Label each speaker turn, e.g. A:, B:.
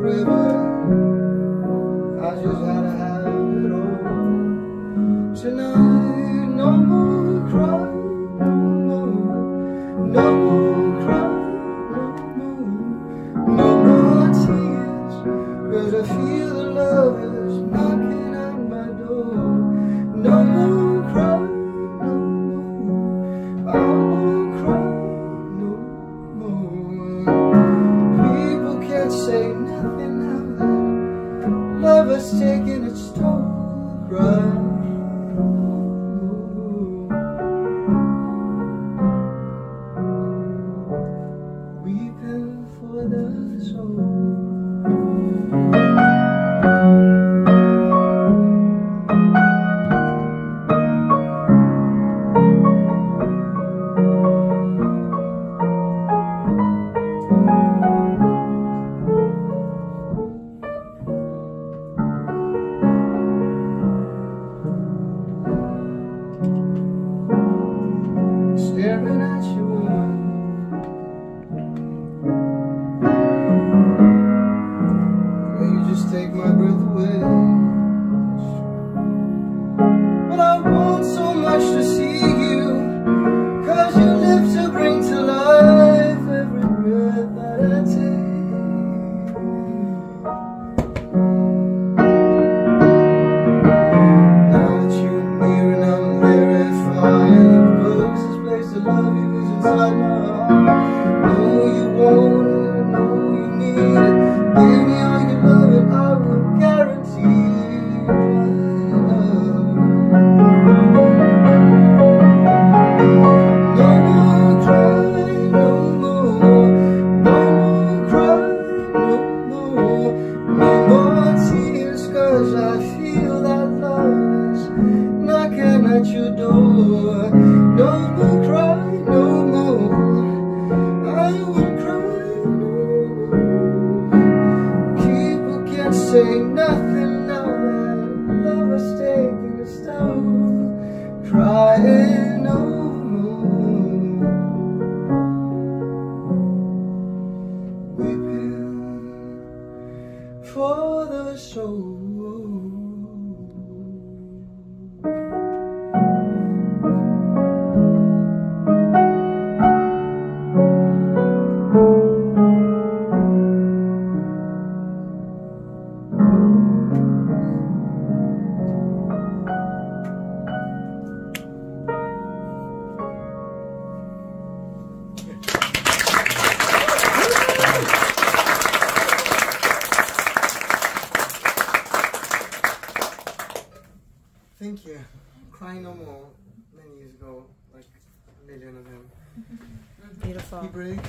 A: forever. I just had to have it all tonight. was taking its toll, right? Weeping for the soul. rush to see you. Cause you live to bring to life every breath that I take. Now that you're near and I'm there If I the up closest place to love you is inside my say nothing now that love has taken a toll Crying no more. Weeping for the soul. Cry No More, many years ago, like a million of them.
B: Beautiful.
A: Break.